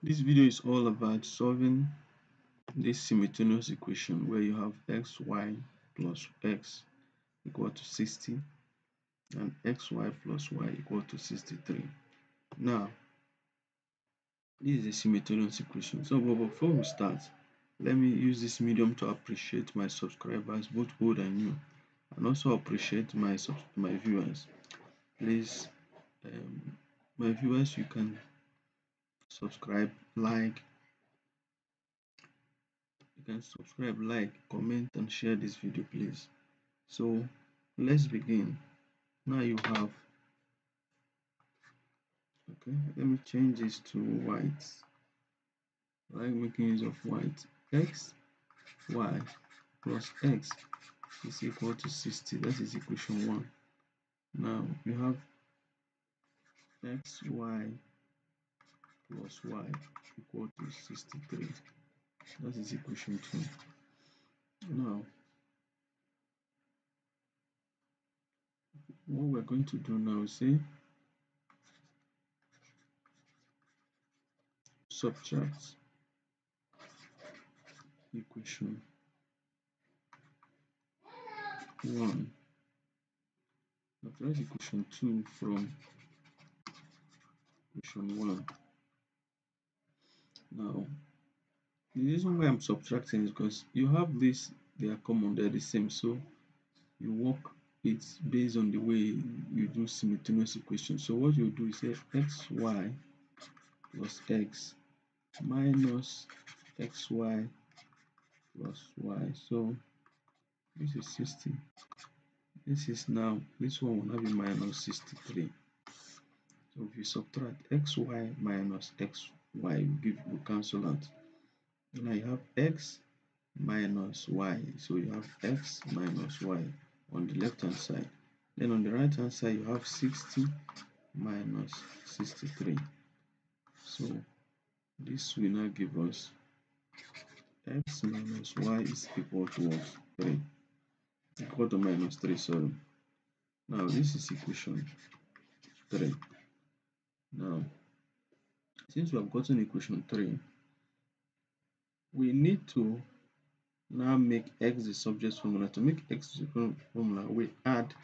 This video is all about solving this simultaneous equation where you have xy plus x equal to 60 and xy plus y equal to 63. Now, this is a simultaneous equation. So, before we start, let me use this medium to appreciate my subscribers, both old and new, and also appreciate my my viewers. Please, um, my viewers, you can subscribe, like, you can subscribe, like, comment, and share this video, please. So let's begin. Now you have okay, let me change this to white. Like making use of white. X, Y plus X is equal to 60. That is equation 1. Now you have X, Y plus y equal to 63 that is equation 2 now what we're going to do now is say subtract equation 1 subtract equation 2 from equation 1 now the reason why i'm subtracting is because you have this they are common they're the same so you work it based on the way you do simultaneous equations. So what you do is xy plus x minus xy plus y. So this is 60 this is now this one will have be minus 63 so if you subtract xy minus x y will cancel out. Now you have x minus y. So you have x minus y on the left hand side. Then on the right hand side you have 60 minus 63 so this will now give us x minus y is equal to what? 3 equal to minus 3 sorry. Now this is equation 3 now since we have gotten equation 3 we need to now make x the subject formula to make x the formula we add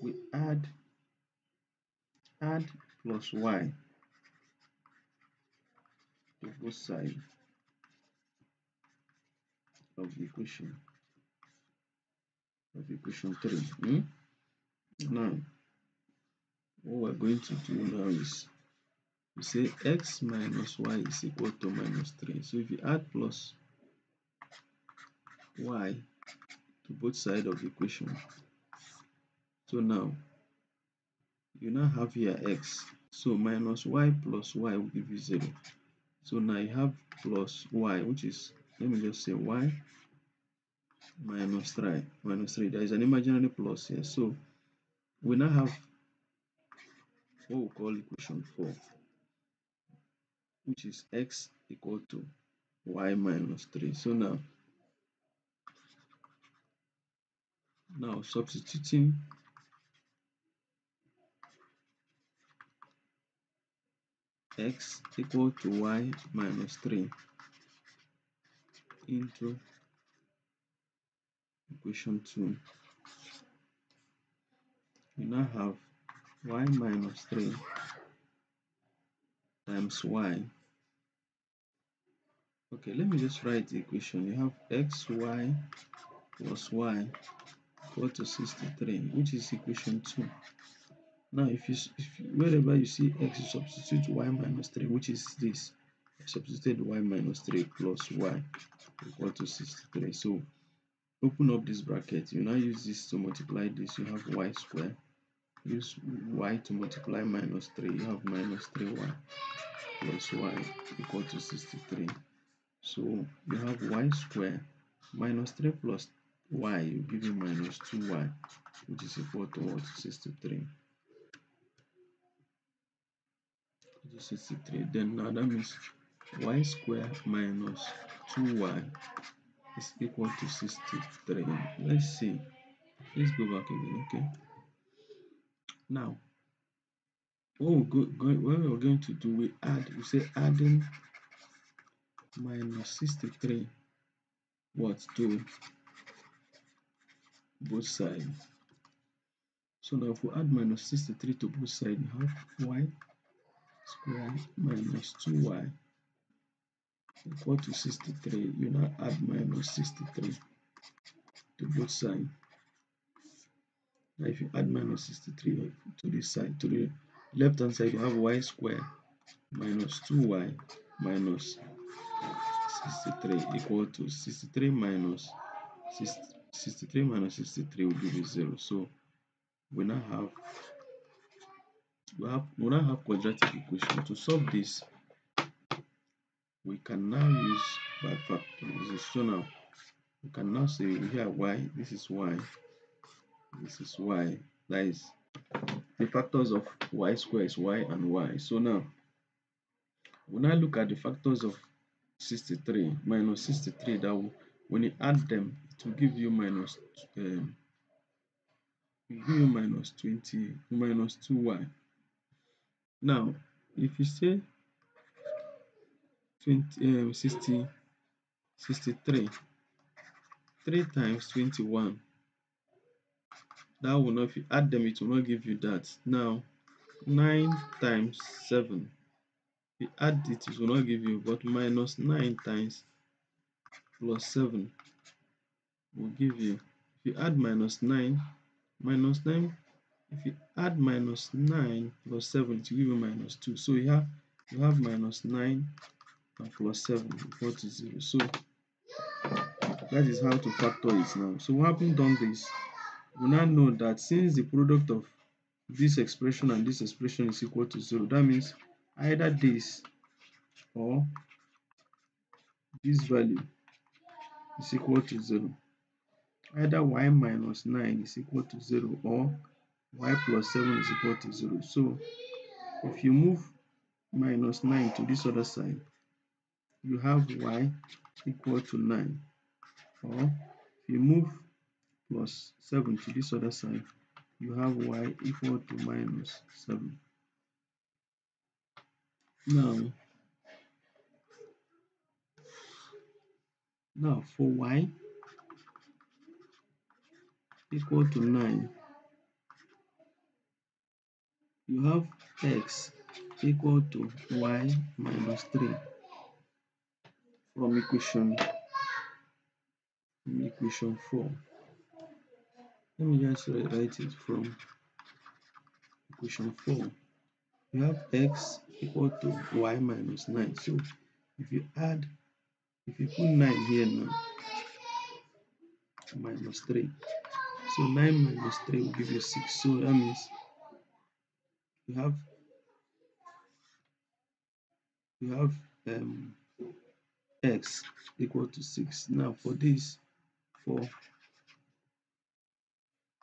we add add plus y to both sides of the equation of equation 3 hmm? now what we're going to do now is we say x minus y is equal to minus 3 so if you add plus y to both sides of the equation so now you now have here x. So minus y plus y will give you 0 so now you have plus y which is let me just say y minus 3 minus 3 there is an imaginary plus here. So we now have what we call equation 4 which is x equal to y minus 3 so now now substituting x equal to y minus 3 into equation 2 we now have y minus 3 times y. Okay let me just write the equation. You have xy plus y equal to 63 which is equation 2 now if you, if you wherever you see x you substitute y minus 3 which is this? I substituted y minus 3 plus y equal to 63 so open up this bracket. You now use this to multiply this. You have y square use y to multiply minus 3 you have minus 3y plus y equal to 63 so you have y square minus 3 plus y will give you minus 2y which is equal to what? 63 63 then now that means y square minus 2y is equal to 63 let's see. Let's go back again okay now what we go, go what we're going to do we add we say adding minus 63 what to both sides. So now if we add minus 63 to both sides you have y square minus 2y equal to 63 you now add minus 63 to both sides now if you add minus 63 to this side to the left hand side you have y square minus 2y minus 63 equal to 63 minus 63 minus 63 will give you 0 so we now have we have we now have quadratic equation. To solve this we can now use by factorization now. We can now say here y this is y this is y that is the factors of y square is y and y. So now when I look at the factors of 63 minus 63 that will, when you add them it will give you minus um, give you minus 20 minus 2y now if you say 20 um, 60 63 3 times 21 that will not if you add them it will not give you that. Now 9 times 7 if you add it it will not give you but minus 9 times plus 7 will give you. If you add minus 9 minus 9 if you add minus 9 plus 7 it will give you minus 2 so you have you have minus 9 and plus 7 equal to 0 so that is how to factor it now. So having done this we now know that since the product of this expression and this expression is equal to 0 that means either this or this value is equal to 0 either y minus 9 is equal to 0 or y plus 7 is equal to 0 so if you move minus 9 to this other side you have y equal to 9 or if you move plus 7 to this other side you have y equal to minus 7 now now for y equal to 9 you have x equal to y minus 3 from equation from equation 4 let me just write it from equation 4 you have x equal to y minus 9 so if you add if you put 9 here now minus 3 so 9 minus 3 will give you 6 so that means you have you have um, x equal to 6 now for this for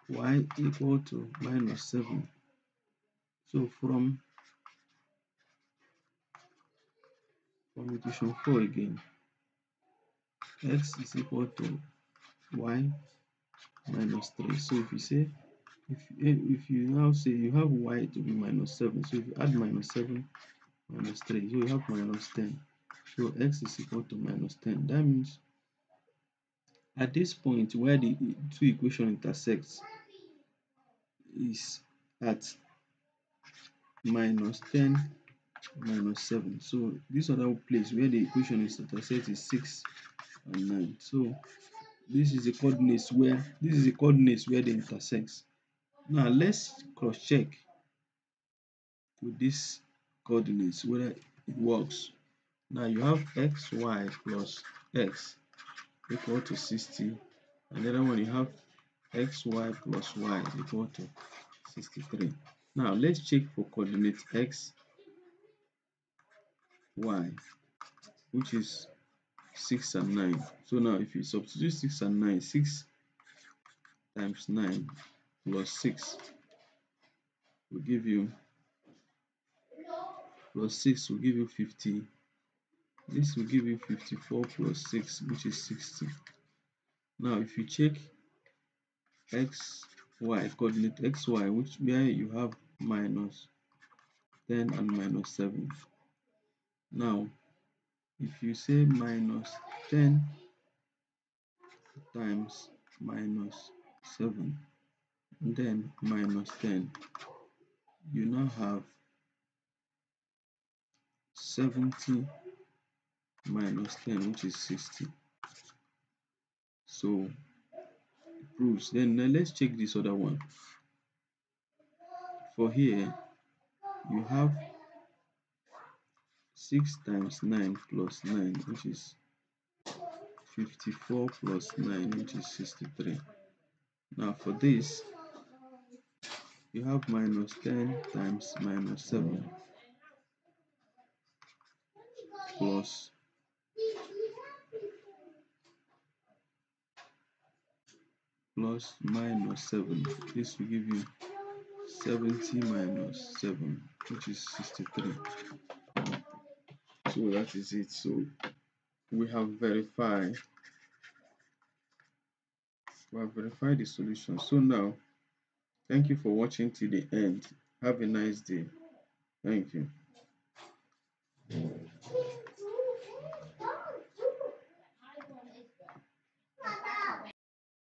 y equal to minus 7 so from from equation 4 again x is equal to y minus 3 so if you say if eh, if you now say you have y to be minus 7 so if you add minus 7 minus 3 so you have minus 10 so x is equal to minus 10 that means at this point where the two equations intersect is at minus 10 minus 7 so this other place where the equation is intersect is 6 and 9 so this is the coordinates where this is the coordinates where they intersect. Now let's cross check with this coordinates whether it works. Now you have xy plus x equal to 60 and the other one you have xy plus y equal to 63 now let's check for coordinate x y which is 6 and 9 so now if you substitute 6 and 9 6 times 9 plus 6 will give you plus 6 will give you 50 this will give you 54 plus 6 which is 60 now if you check x y coordinate xy which where you have minus 10 and minus 7 now if you say minus 10 times minus 7 then minus 10 you now have 70 minus 10 which is 60 so it proves. Then now let's check this other one. For here you have 6 times 9 plus 9 which is 54 plus 9 which is 63 now for this you have minus 10 times minus 7 plus plus minus 7 this will give you 70 minus 7 which is 63 so that is it. So we have verified we have verified the solution. So now thank you for watching till the end. Have a nice day. Thank you